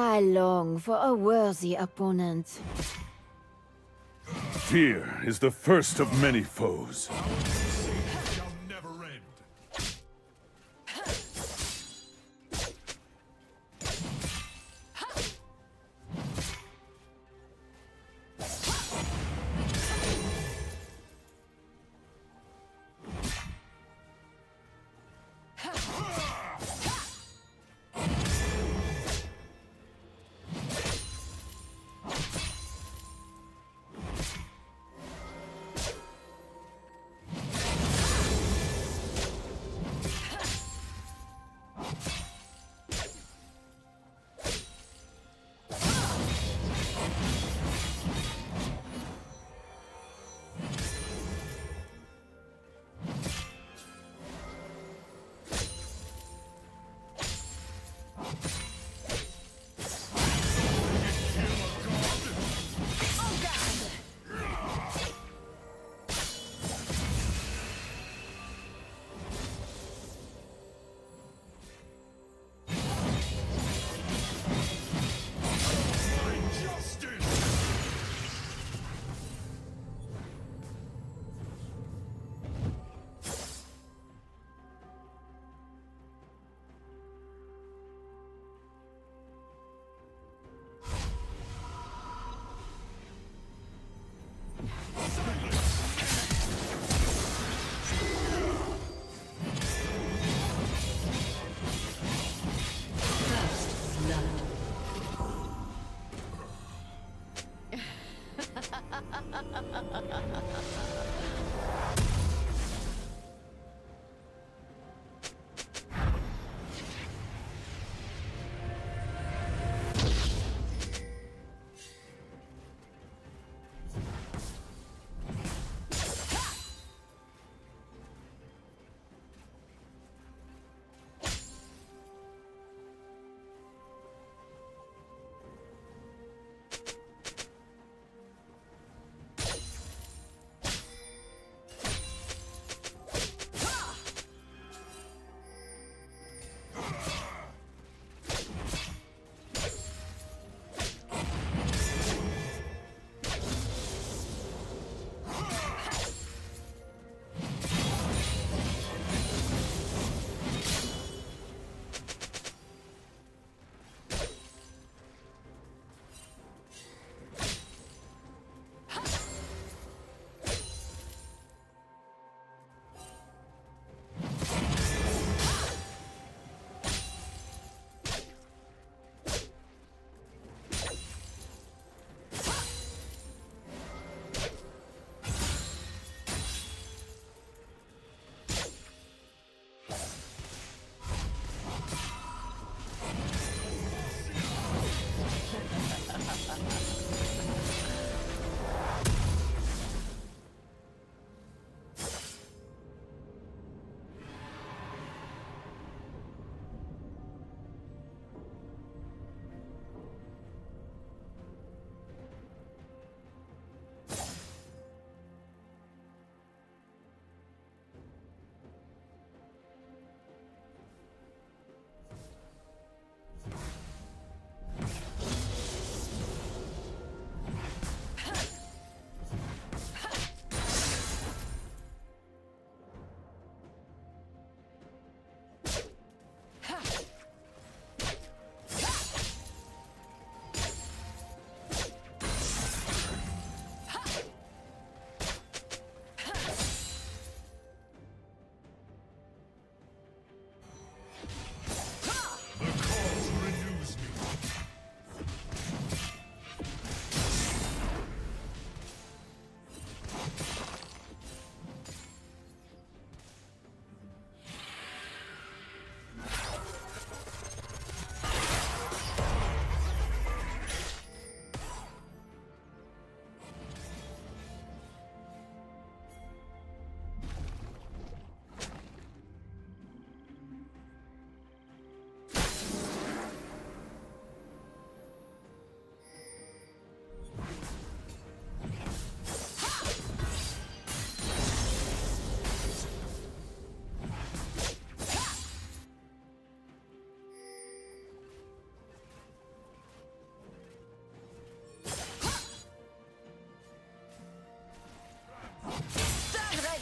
I long for a worthy opponent. Fear is the first of many foes. 哈哈哈哈哈哈哈哈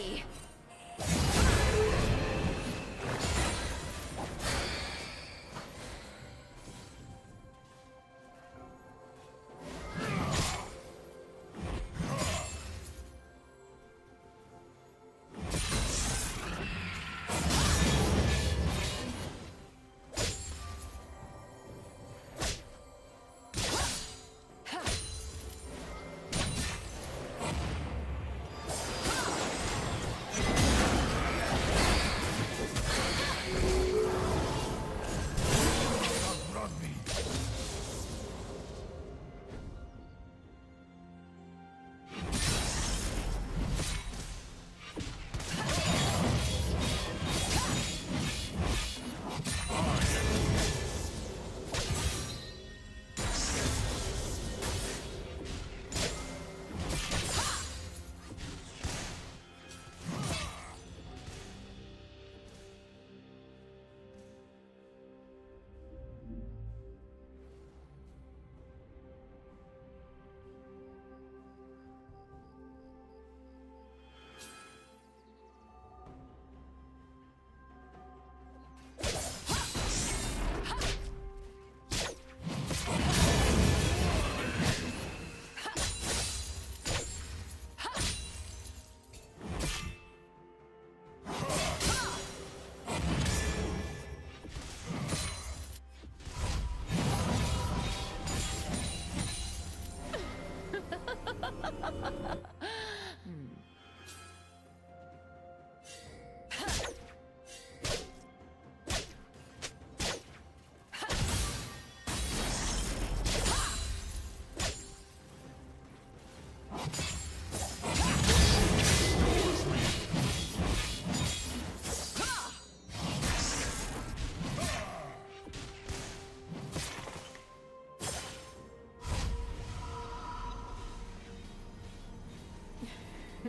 see.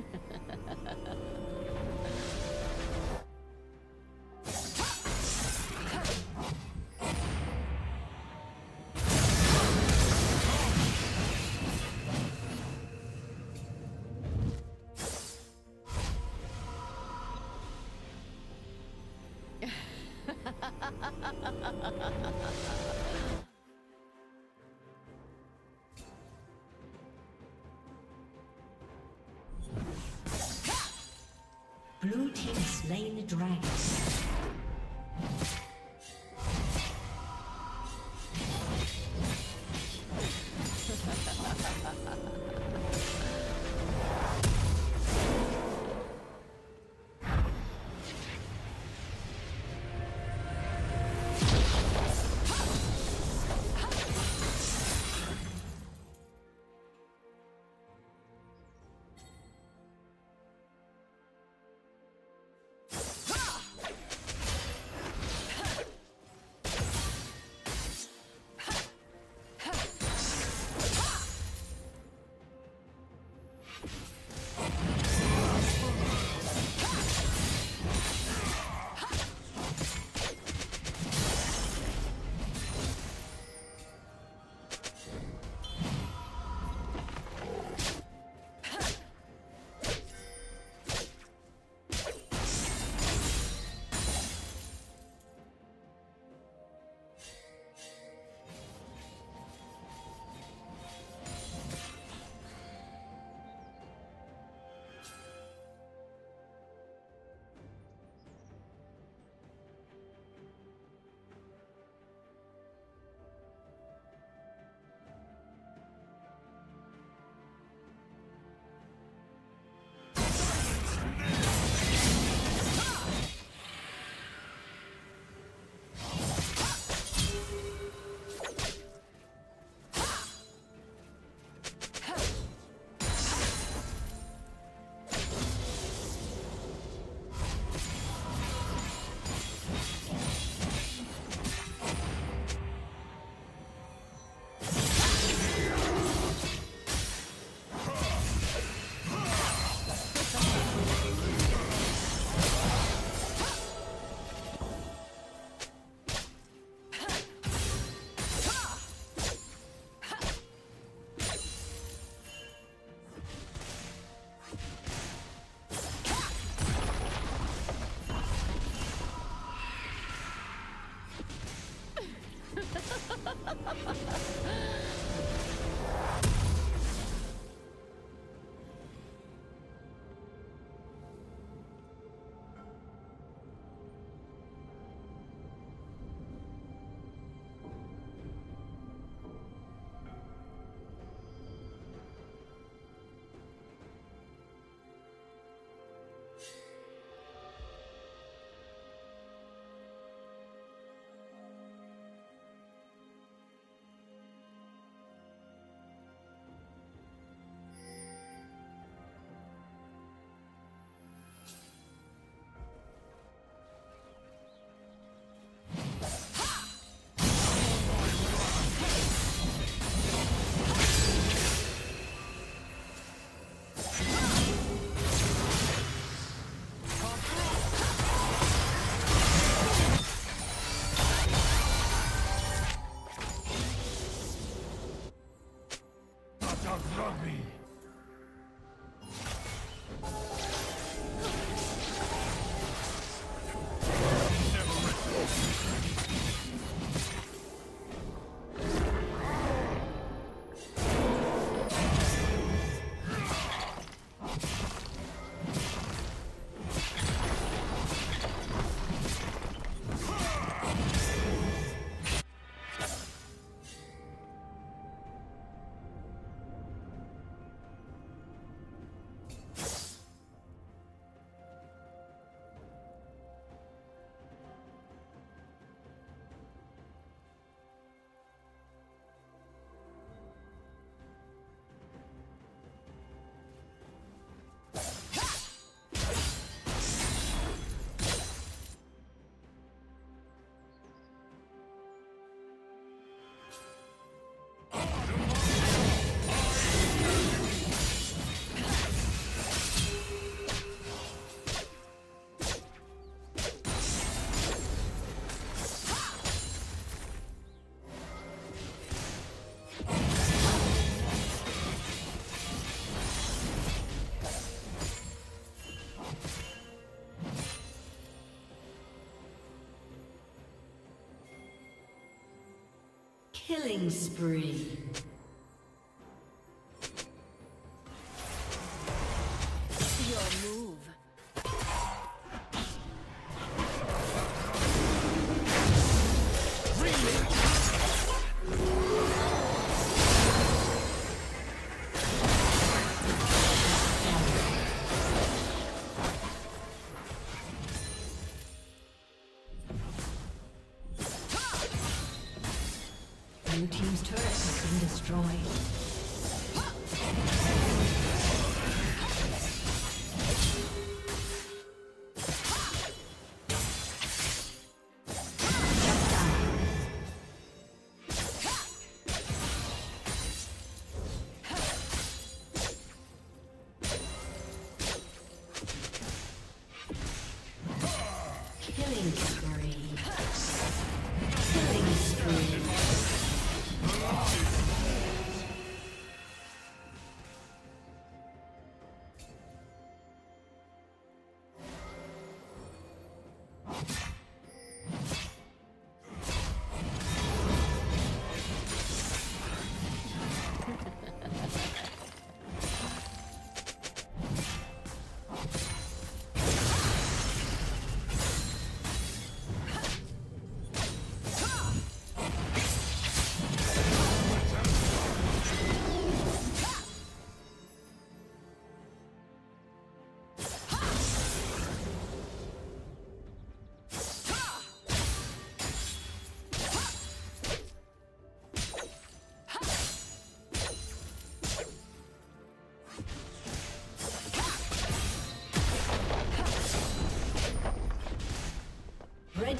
Blue Killing spree.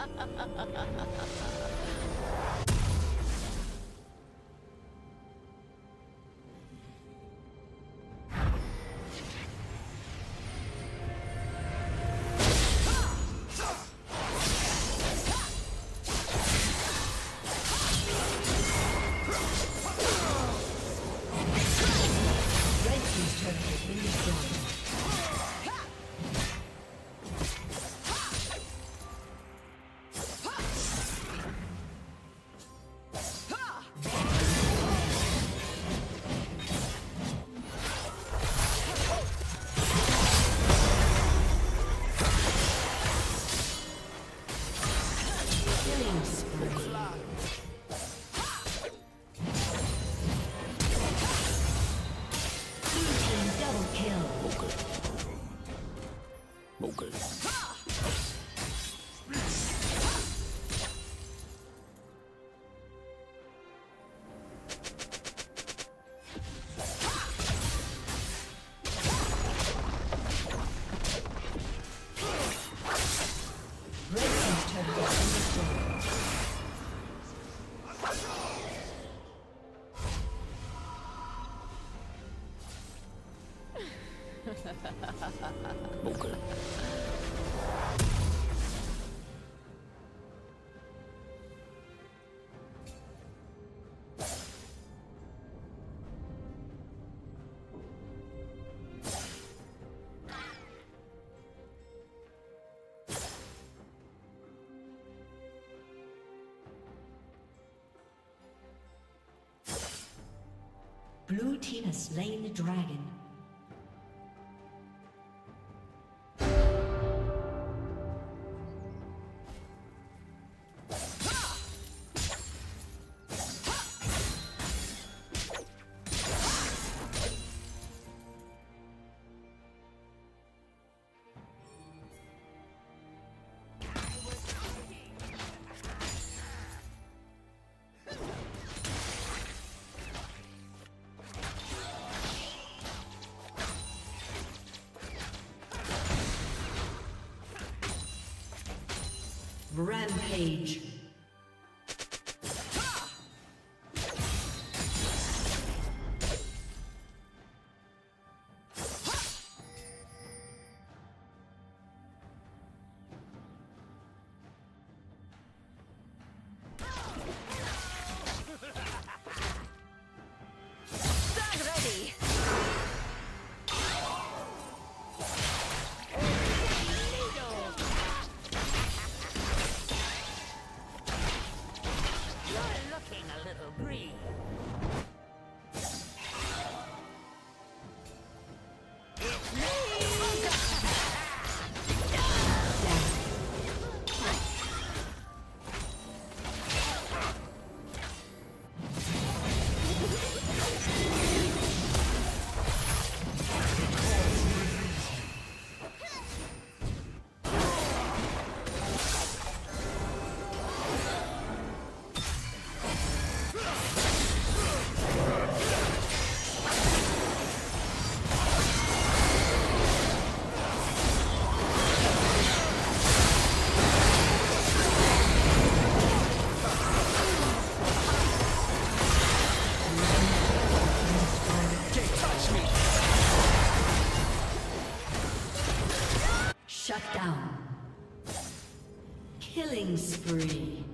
ハハハハ okay. Blue team has slain the dragon. Spree.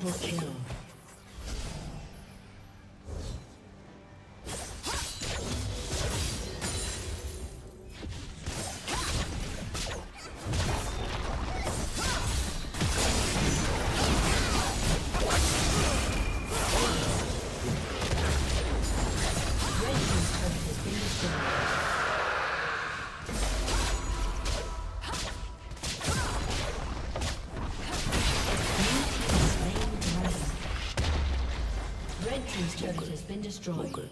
Triple kill. Destroyed. Okay.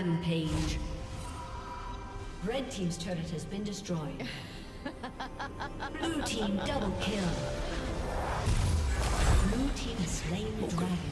Rampage. Red Team's turret has been destroyed. Blue Team double kill. Blue Team has slain the dragon.